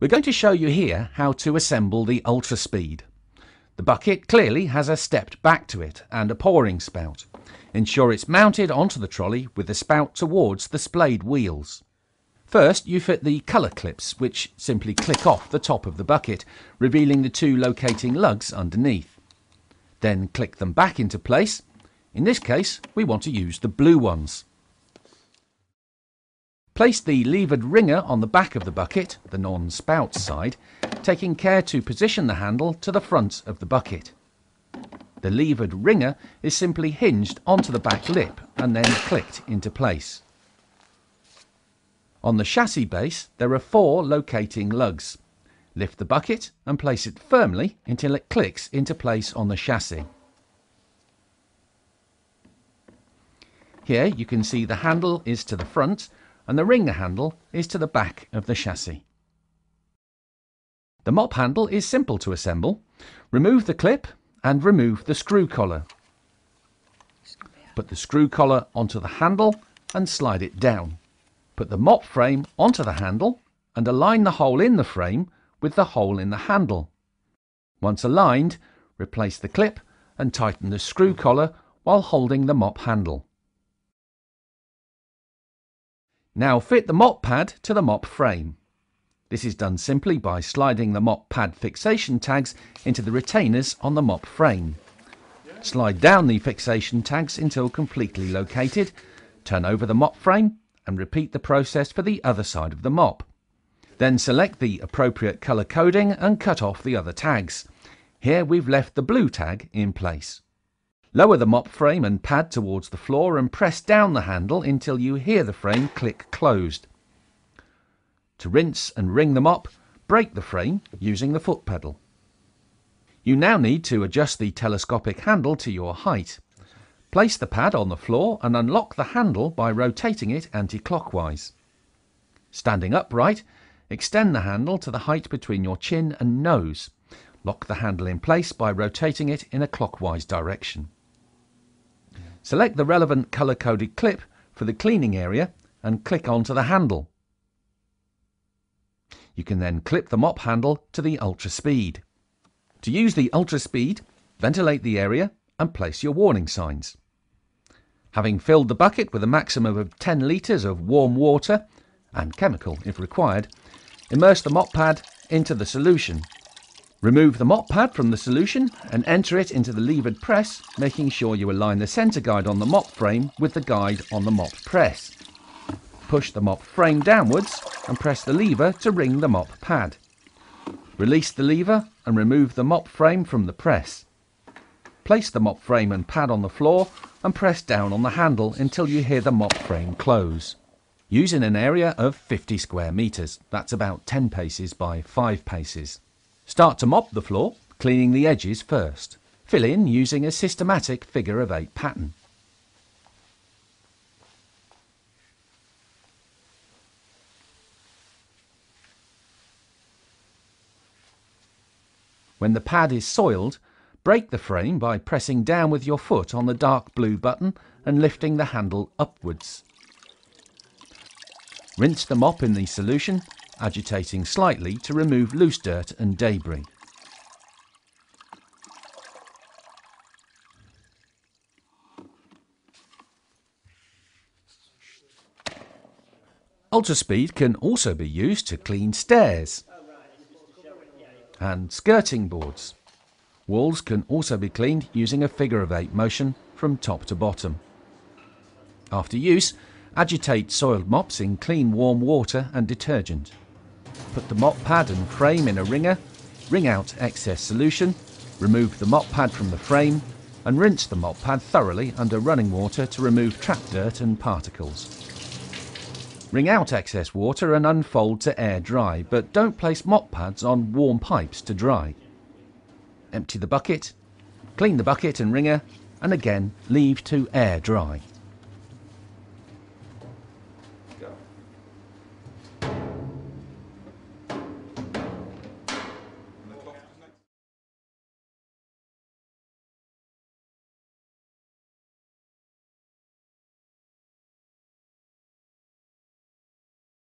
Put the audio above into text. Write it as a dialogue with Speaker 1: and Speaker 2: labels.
Speaker 1: We're going to show you here how to assemble the UltraSpeed. The bucket clearly has a stepped back to it and a pouring spout. Ensure it's mounted onto the trolley with the spout towards the splayed wheels. First, you fit the colour clips, which simply click off the top of the bucket, revealing the two locating lugs underneath. Then click them back into place. In this case, we want to use the blue ones. Place the levered wringer on the back of the bucket, the non-spout side, taking care to position the handle to the front of the bucket. The levered wringer is simply hinged onto the back lip and then clicked into place. On the chassis base there are four locating lugs. Lift the bucket and place it firmly until it clicks into place on the chassis. Here you can see the handle is to the front and the wringer handle is to the back of the chassis. The mop handle is simple to assemble. Remove the clip and remove the screw collar. Put the screw collar onto the handle and slide it down. Put the mop frame onto the handle and align the hole in the frame with the hole in the handle. Once aligned, replace the clip and tighten the screw collar while holding the mop handle. Now fit the mop pad to the mop frame. This is done simply by sliding the mop pad fixation tags into the retainers on the mop frame. Slide down the fixation tags until completely located, turn over the mop frame and repeat the process for the other side of the mop. Then select the appropriate colour coding and cut off the other tags. Here we've left the blue tag in place. Lower the mop frame and pad towards the floor and press down the handle until you hear the frame click closed. To rinse and wring the mop, break the frame using the foot pedal. You now need to adjust the telescopic handle to your height. Place the pad on the floor and unlock the handle by rotating it anti-clockwise. Standing upright, extend the handle to the height between your chin and nose. Lock the handle in place by rotating it in a clockwise direction. Select the relevant color-coded clip for the cleaning area and click onto the handle. You can then clip the mop handle to the UltraSpeed. To use the UltraSpeed, ventilate the area and place your warning signs. Having filled the bucket with a maximum of 10 litres of warm water and chemical if required, immerse the mop pad into the solution Remove the mop pad from the solution and enter it into the levered press, making sure you align the centre guide on the mop frame with the guide on the mop press. Push the mop frame downwards and press the lever to wring the mop pad. Release the lever and remove the mop frame from the press. Place the mop frame and pad on the floor and press down on the handle until you hear the mop frame close. Use in an area of 50 square metres, that's about 10 paces by 5 paces. Start to mop the floor, cleaning the edges first. Fill in using a systematic figure of eight pattern. When the pad is soiled, break the frame by pressing down with your foot on the dark blue button and lifting the handle upwards. Rinse the mop in the solution agitating slightly to remove loose dirt and debris. UltraSpeed can also be used to clean stairs and skirting boards. Walls can also be cleaned using a figure of eight motion from top to bottom. After use, agitate soiled mops in clean warm water and detergent. Put the mop pad and frame in a wringer, wring out excess solution, remove the mop pad from the frame and rinse the mop pad thoroughly under running water to remove trapped dirt and particles. Wring out excess water and unfold to air dry, but don't place mop pads on warm pipes to dry. Empty the bucket, clean the bucket and wringer, and again leave to air dry.